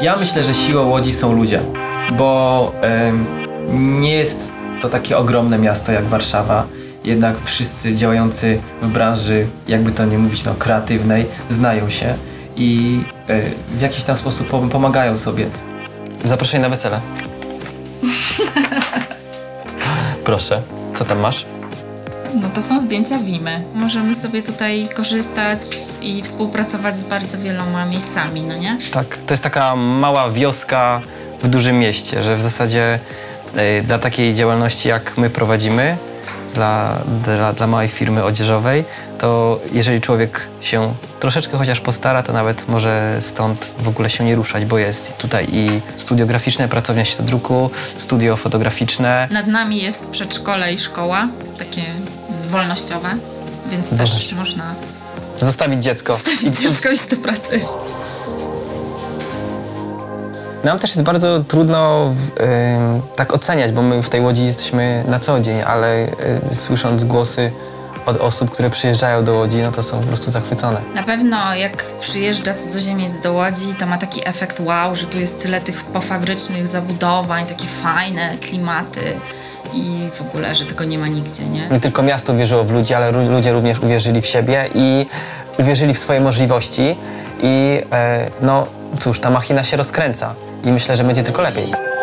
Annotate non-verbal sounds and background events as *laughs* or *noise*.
Ja myślę, że siłą Łodzi są ludzie, bo em, nie jest to takie ogromne miasto jak Warszawa. Jednak wszyscy działający w branży, jakby to nie mówić, no, kreatywnej, znają się i e, w jakiś tam sposób pom- pomagają sobie. Zaproszenie na wesele. *laughs* Proszę, co tam masz? No to są zdjęcia Wimy. Możemy sobie tutaj korzystać i współpracować z bardzo wieloma miejscami, no nie? Tak, to jest taka mała wioska w dużym mieście, że w zasadzie e, dla takiej działalności, jak my prowadzimy, dla, dla, dla małej firmy odzieżowej, to jeżeli człowiek się troszeczkę chociaż postara, to nawet może stąd w ogóle się nie ruszać, bo jest tutaj i studio graficzne, pracownia druku, studio fotograficzne. Nad nami jest przedszkole i szkoła, takie wolnościowe, więc też Wolność. można Zostawić dziecko. stawić dziecko iść do pracy. Nam też jest bardzo trudno tak oceniać, bo my w tej Łodzi jesteśmy na co dzień, ale y, słysząc głosy od osób, które przyjeżdżają do Łodzi, no to są po prostu zachwycone. Na pewno jak przyjeżdża cudzoziemiec do Łodzi, to ma taki efekt wow, że tu jest tyle tych pofabrycznych zabudowań, takie fajne klimaty i w ogóle, że tego nie ma nigdzie, nie? Nie tylko miasto uwierzyło w ludzi, ale ludzie również uwierzyli w siebie i uwierzyli w swoje możliwości i e, no cóż, ta machina się rozkręca i myślę, że będzie tylko lepiej.